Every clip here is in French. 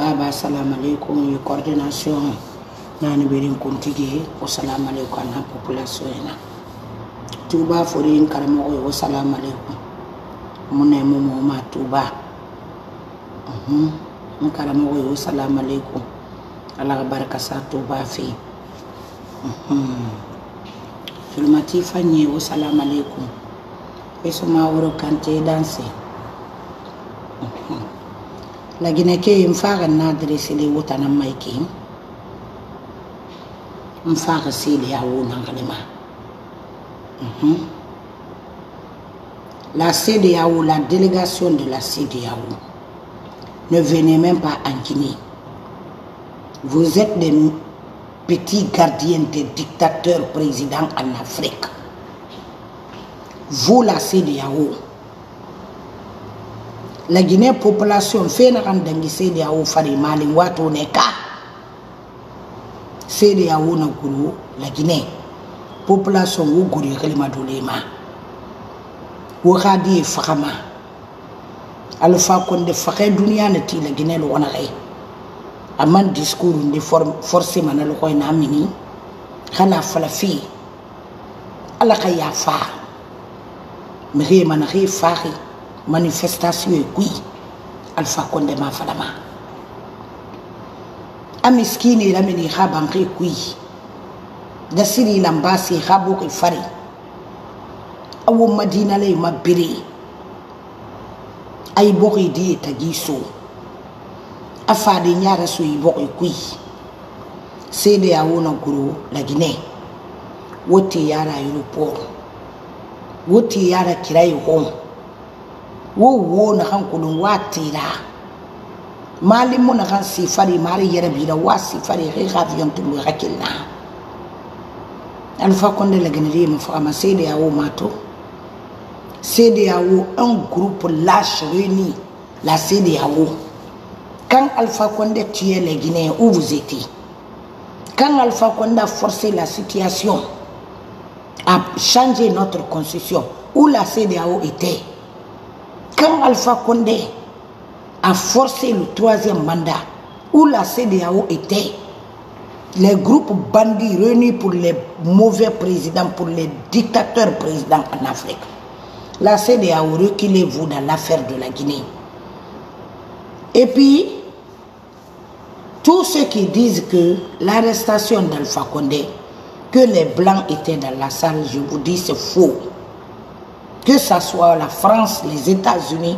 baba assalamu alaikum. Yo coordination nani ɓeɗen kuntigi. Wasalamu aleykum alaikum population ena tuba forin en karamogo yo wasalamu aleykum mune mumoma tuba. Mhm. N karamogo yo wasalamu aleykum ala allah baraka sa tuba fe filmati mhm. fanye wasalamu alaikum. Esoma woro kante danse Mm-hmm. Ke n faga na adresse le wotana mai ke n faga sele ya wo nangalema la CDAO, la délégation de la CDAO, ne venez même pas en Guinée. Vous êtes des petits gardiens des dictateurs présidents en Afrique. Vous, la CDAO, la Guinée population fena na kan dangi CDAO fari malin wato ne ka CDAO na guru la Guinée population wo guri kalima dolema wo khadi e fakama alfa konde fakay duniya na ti la Guinée lo wona kay aman discours ndi forcé lo koy na mini khana fala fi ala kaya fa. Mire man khi faxi manifestation ye kuyi alpha condé ma falama amiskini lamini ha banke kuyi da siri lambasi ha boke fari. Awo madina lay ma bere ay boke di tagi so afade nyara so yi boke kuyi sai da yawo na guru la gine. Woti yara aeropɔr woti yara kirayi home wo wo na kan kulun wa tira malin mu na kan sifari mari yɛrɛ bira wa sifari kai ka avion tulu hakil na alfa konde la ganari mu fa ma sai da yawo mato sai da yawo un groupe lâche réuni la sai da yawo quand alpha konde tuait les guinéens où vous étiez? Quand alpha konde a forcé la situation à changer notre constitution où la CDAO était? Quand Alpha Condé a forcé le troisième mandat, où la CDAO était, les groupes bandits réunis pour les mauvais présidents, pour les dictateurs présidents en Afrique, la CDAO reculez-vous dans l'affaire de la Guinée. Et puis, tous ceux qui disent que l'arrestation d'Alpha Condé, que les Blancs étaient dans la salle, je vous dis, c'est faux que ce soit la France, les États-Unis,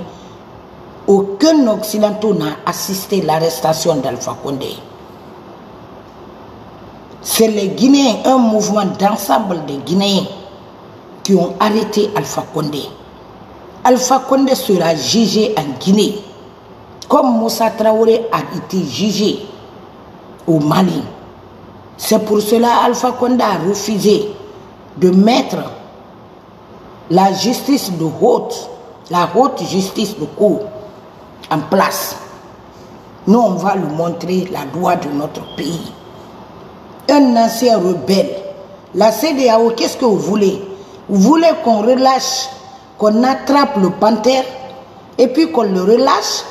aucun Occidentaux n'a assisté à l'arrestation d'Alpha Condé. C'est les Guinéens, un mouvement d'ensemble des Guinéens qui ont arrêté Alpha Condé. Alpha Condé sera jugé en Guinée, comme Moussa Traoré a été jugé au Mali. C'est pour cela Alpha Condé a refusé de mettre la justice de haute, la haute justice de cour en place. Nous, on va lui montrer la loi de notre pays. Un ancien rebelle. La CDAO, qu'est-ce que vous voulez? Vous voulez qu'on relâche, qu'on attrape le panthère et puis qu'on le relâche,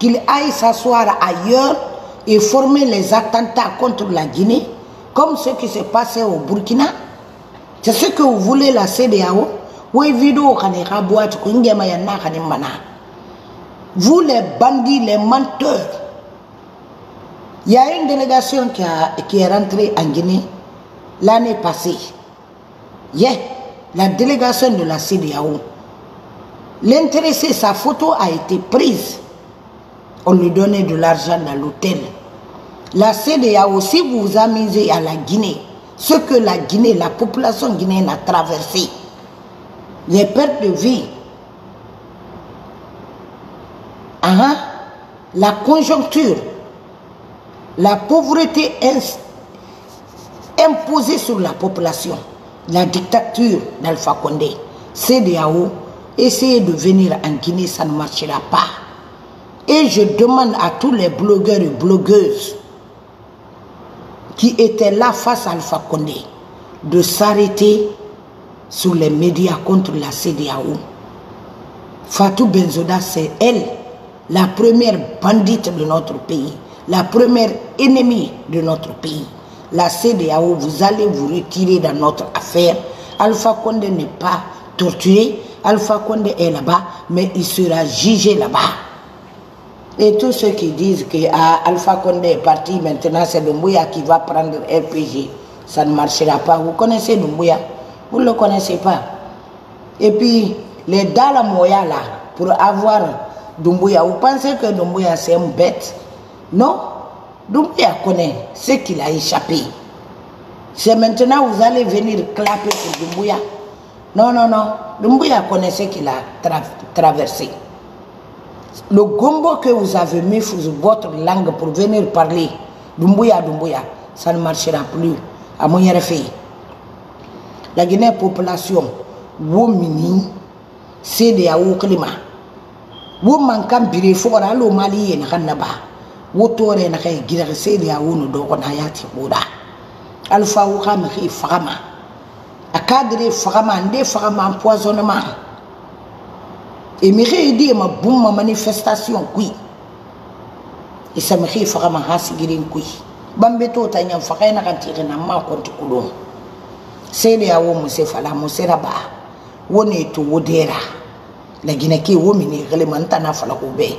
qu'il aille s'asseoir ailleurs et former les attentats contre la Guinée, comme ce qui s'est passé au Burkina? C'est ce que vous voulez, la CDAO oui, vidéo Vous les bandits, les menteurs. Il y a une délégation qui est rentrée en Guinée l'année passée. Yeah, la délégation de la CDAO. L'intéressé, sa photo a été prise. On lui donnait de l'argent dans l'hôtel. La CDAO, si vous vous amusez à la Guinée, ce que la Guinée, la population guinéenne a traversé, les pertes de vie, la conjoncture, la pauvreté imposée sur la population, la dictature d'Alpha Condé, CDAO, essayez de venir en Guinée, ça ne marchera pas. Et je demande à tous les blogueurs et blogueuses qui étaient là face à Alpha Condé de s'arrêter sur les médias contre la CDAO. Fatou Benzoda, c'est elle, la première bandite de notre pays. la première ennemie de notre pays. La CDAO, vous allez vous retirer dans notre affaire. Alpha Condé n'est pas torturé. Alpha Condé est là-bas, mais il sera jugé là-bas. Et tous ceux qui disent que ah, Alpha Condé est parti, maintenant c'est Doumbouya qui va prendre RPG, ça ne marchera pas. Vous connaissez Doumbouya? Vous ne le connaissez pas. Et puis, les Dalamoya là, pour avoir Doumbouya, vous pensez que Doumbouya c'est une bête? Non. Doumbouya connaît ce qu'il a échappé. C'est maintenant vous allez venir clapper pour Doumbouya. Non, non, non. Doumbouya connaît ce qu'il a tra traversé. Le gombo que vous avez mis sur votre langue pour venir parler, Doumbouya, Doumbouya, ça ne marchera plus. À mon La Guinée population, wo mini, c'est de yaou klima. Wo mankan bire fora lo mali yen kanaba. Wo tore na kay gira c'est de yaou no do kon hayati boda. Alpha wo kam ki fagama. Akadre fagama, nde fagama empoisonnement. mi xey di ma bum ma manifestation kui e sa mi xey faxa ma ha sigirin kui bambe to ta nyam faxa na kan tire na ma ko to kulo a ya mu sɛ fala muse raba ne to wodera la gina ke wo mini gele man ta na fala ko be.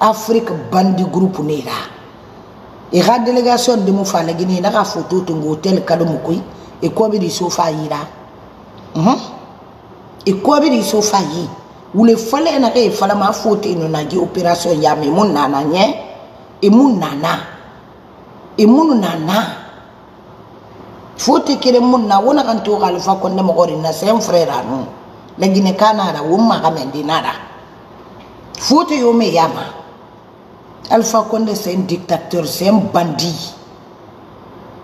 Afrique bandi groupe ne la e ga delegation de mu fala gina na ga photo to hotel kado mu kui e ko bi di sofa yira mhm. E ko bi di sofa yi. Wule fala na ke fala ma fote no na gi operation ya me mun nana nye e mun nana. E mun nana fote kere mun na wona kan to alfa ko ne mo gori na sem frère anu la gine kana da wumma ga men yama alpha konde c'est un dictateur c'est un bandit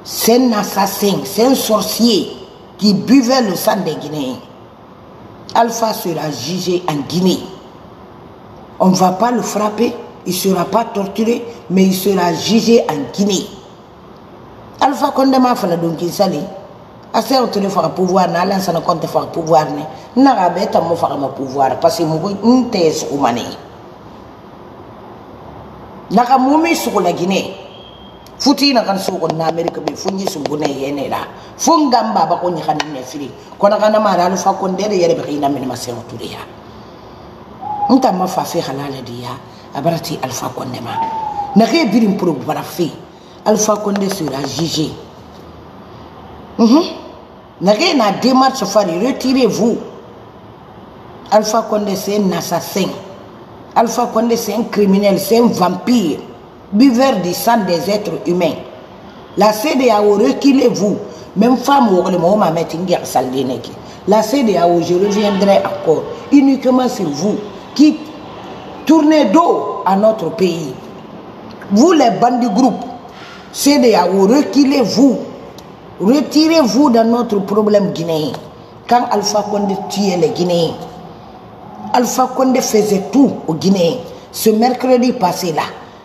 c'est un assassin c'est un sorcier qui buvait le sang des Guinéens. Alpha sera jugé en Guinée. On ne va pas le frapper, il ne sera pas torturé, mais il sera jugé en Guinée. alpha konde ma fala don kin sali ase o tole fara pouvoir na ala sana konte fara pouvoir ne na ga be tam mo fara ma pouvoir parce que mo nte su mane na ga mo mi su la gine futi na kan su ko na america be funyi su bune yene la fun gamba ba ko ni kan ne firi ko na kana ma alpha konde de yere be ina min ma se o tole ya nta ma fa fi halala diya abarati alpha konde ma. Na ge birin pro bara fi alfa ko nde sera jugé. Mhm. Na ke na démarche fari retirez-vous. Alpha condé c'est un assassin. Alpha condé c'est un criminel c'est un vampire. Buveur du sang des êtres humains. La CDAO, reculez-vous. Même femme, la CDAO, je reviendrai encore, uniquement sur vous qui tournez dos à notre pays. Vous, les bandits groupes, CDAO, reculez-vous. Retirez-vous dans notre problème guinéen. Quand Alpha Condé tuait les Guinéens, Alpha Condé faisait tout aux Guinéens. Ce mercredi passé là,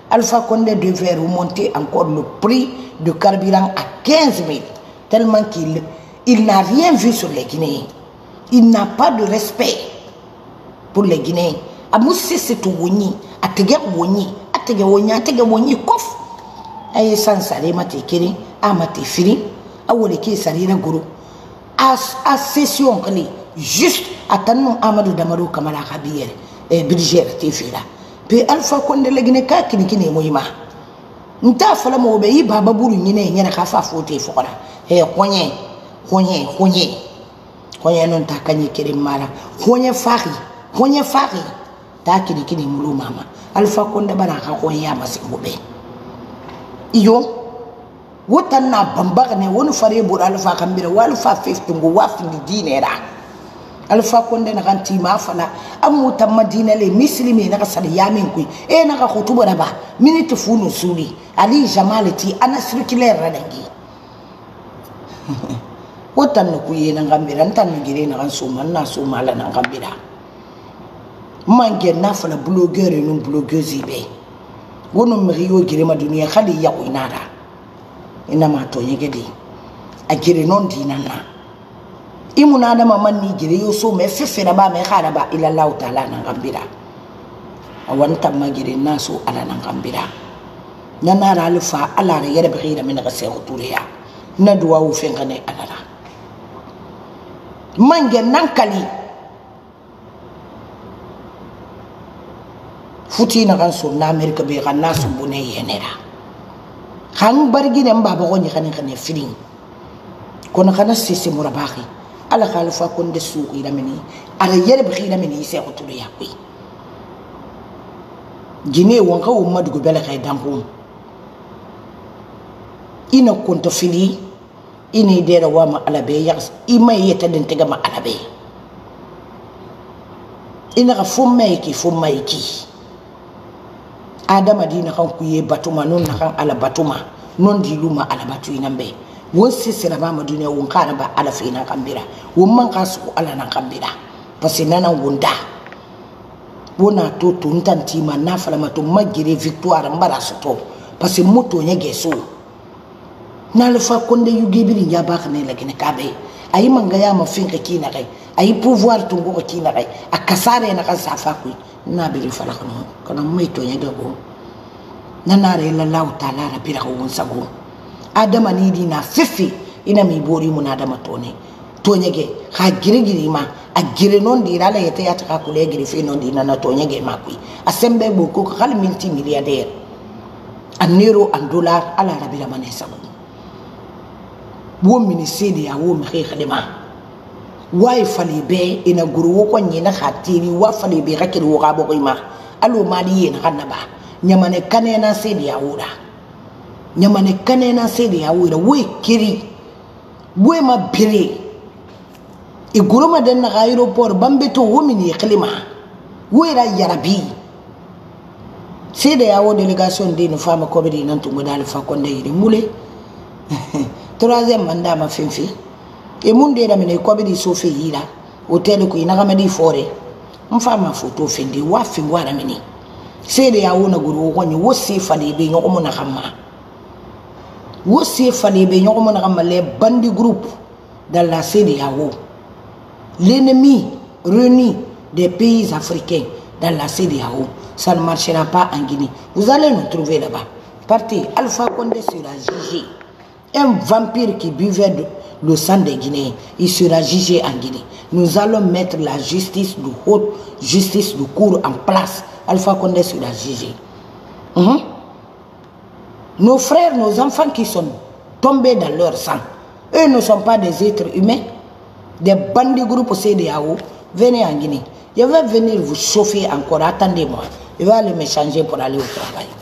Alpha Condé devait remonter encore le prix du carburant à 15 000, tellement qu'il il n'a rien vu sur les Guinéens. Il n'a pas de respect pour les Guinéens. C'est tout. a ye san sare ma te kelen a ma te fili a wale ke sarira goro a sesiyɔn kelen juste a tani nu amadu damado kamara ka bi yɛrɛ biriji yɛrɛ te fila pe alpha kɔnde lagine k'a kinikini moyima n t'a fɔla mɔgɔ bɛ i baba buru ɲinɛ ɲɛna k'a fa fo te fɔgɔra ɛ kɔɲɛ kɔɲɛ kɔɲɛ kɔɲɛ nu ta ka ɲɛ kelen mara. Kɔɲɛ faki kɔɲɛ faki t'a kinikini mulu mama. Alpha kɔnde bana ka kɔɲɛ a ma se ko bɛɛ iyo wotan na bambaga ne woni fare bur alfa kambira wal fa 50 ngo wafindi dinera. Alfa konde na kanti tima fana amu tamma dina le muslimi na kasar yamin kui e na ka khutuba raba minute funu suri ali jamalati ana circulaire radangi wotan na kuye na kambira ntan gire na kan suma na suma na kambira. Mange na fana blogueur non blogueuse be wono mriyo gire ma duniya khali ya kuinara. Ina mato nyegedi agire non dinana imuna adama manni gire yo so me fefena ba me khara ba ila allah taala na ngambira awan tamma gire nasu ala na ngambira nana ra alfa ala re yere bigira min gase khuturiya na duwa u fengane ala ra mange nankali futina kan surna america be kan nasu bune yenera kan bargine mbaba ko nyikane kane filin kono kana sisi murabahi ala khalifa kon de suku ira mini ala yere bi khira mini se ko tudu yakwi jine e won e ka umma dugu bela kay dampum ina konto fili ina dera wa ma ala be yas ima yeta den tega e ma ala be ina ka fumma yiki fumma yiki mai ki adama dina kan ku ye batuma non na kan ala batuma. Non di luma ala batu ina be won sisira ba ma duniya won kana ba ala fe ina kambira. Won man ka su ala na kambira. Parce nana wonda wona to to ntanti ma na fala ma to magire victoire mbara soto. Parce moto nya geso. Nalfa konde yugibiri ya baka ne la kene kabe. Ayi manga ya ma finka kina kai ayi pouvoir tungo ko kina kai akasare na kan safa ku nabiri fala kono kana mwito nyega go nanare ila lau taala rabira ko wonsa go adama ni di e na fifi ina mi bori mun adama tone. To nyege ha girigiri ma a gire non e di rala yete ya taka kule gire fe non di nana to nyege ma kui asembe bo ko kal minti milliardaire an euro an dollar ala rabira manesa sago wo minisede ya wo mi khedema wai e fali be e ina guru yi na hatiri wa fali be rakil wo gabo ko ma alu mali yin hanaba nyamane kanena sai da yawura nyamane kanena sai da yawura we kiri. We ma bire. E Iguru ma den na gairo por bambe to womin ni klima we ra yarabi sai da yawo delegation de no fama ko be di nan tungu dal fa ko ndey mule. Troisième mandat ma fimfi fe e mun de ramene ko be di so fe yira hotel ko ina gamadi fore on fa ma photo fe di wa fe wa ramene sede ya wona guru ko ni wo se fale be nyoko mo na xamma wo se fale be nyoko mo na xamma les bandi groupe dans la CEDEAO l'ennemi réuni des pays africains dans la CEDEAO ça ne marchera pas en Guinée. Vous allez nous trouver là-bas. Partez. Alpha Condé sera jugé. Un vampire qui buvait de, le sang des Guinéens, il sera jugé en Guinée. Nous allons mettre la justice de haute justice de cour en place. Alpha Condé sera jugé. Mhm. Nos frères, nos enfants qui sont tombés dans leur sang, eux ne sont pas des êtres humains, des bandits groupes CDAO. Venez en Guinée. Je vais venir vous chauffer encore. Attendez-moi. Je vais aller me changer pour aller au travail.